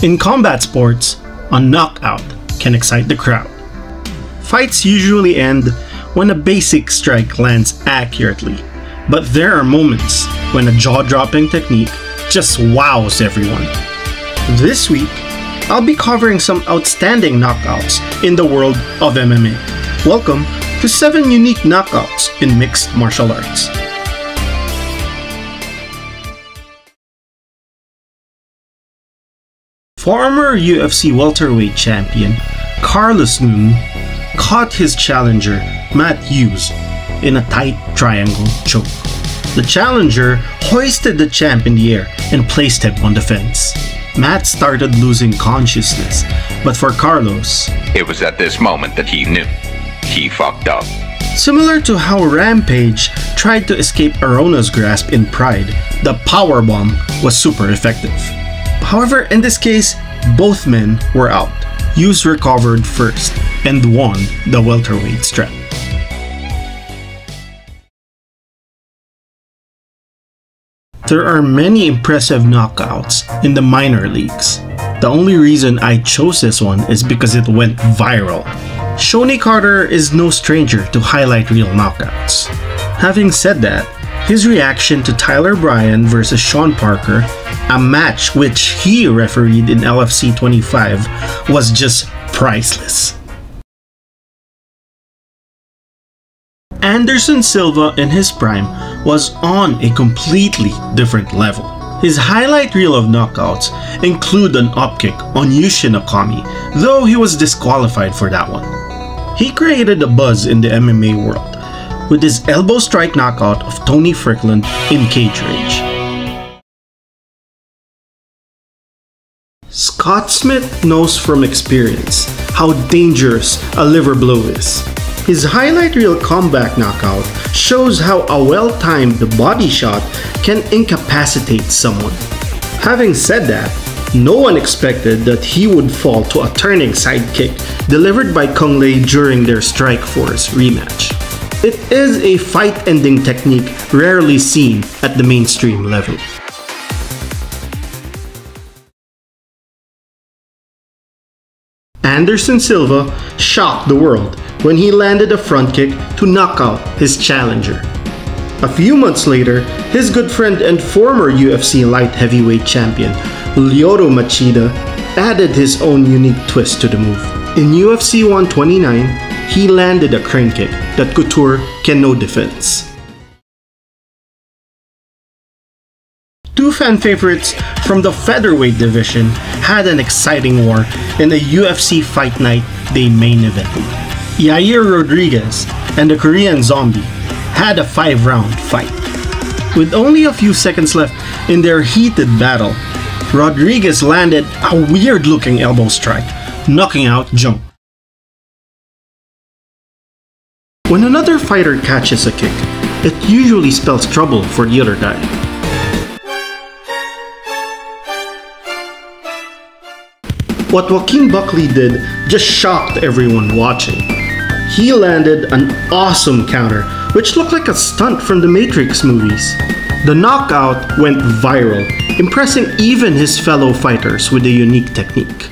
In combat sports, a knockout can excite the crowd. Fights usually end when a basic strike lands accurately, but there are moments when a jaw-dropping technique just wows everyone. This week, I'll be covering some outstanding knockouts in the world of MMA. Welcome to 7 unique knockouts in mixed martial arts. Former UFC welterweight champion Carlos Newton caught his challenger Matt Hughes in a tight triangle choke. The challenger hoisted the champ in the air and placed him on the fence. Matt started losing consciousness, but for Carlos, it was at this moment that he knew he fucked up. Similar to how Rampage tried to escape Arona's grasp in Pride, the powerbomb was super effective. However, in this case, both men were out. Hughes recovered first and won the welterweight strap. There are many impressive knockouts in the minor leagues. The only reason I chose this one is because it went viral. Shonie Carter is no stranger to highlight reel knockouts. Having said that, his reaction to Tyler Bryan versus Sean Parker, a match which he refereed in LFC 25, was just priceless. Anderson Silva in his prime was on a completely different level. His highlight reel of knockouts include an upkick on Yushin Okami, though he was disqualified for that one. He created a buzz in the MMA world with his elbow strike knockout of Tony Fryklund in Cage Rage. Scott Smith knows from experience how dangerous a liver blow is. His highlight reel comeback knockout shows how a well-timed body shot can incapacitate someone. Having said that, no one expected that he would fall to a turning sidekick delivered by Cung Le during their Strikeforce rematch. It is a fight-ending technique rarely seen at the mainstream level. Anderson Silva shocked the world when he landed a front kick to knock out his challenger. A few months later, his good friend and former UFC light heavyweight champion, Lyoto Machida, added his own unique twist to the move. In UFC 129, he landed a crane kick that Couture can no defense. Two fan favorites from the featherweight division had an exciting war in the UFC Fight Night Day main event. Yair Rodriguez and the Korean Zombie had a 5 round fight. With only a few seconds left in their heated battle, Rodriguez landed a weird looking elbow strike, knocking out Jung. When another fighter catches a kick, it usually spells trouble for the other guy. What Joaquin Buckley did just shocked everyone watching. He landed an awesome counter, which looked like a stunt from the Matrix movies. The knockout went viral, impressing even his fellow fighters with a unique technique.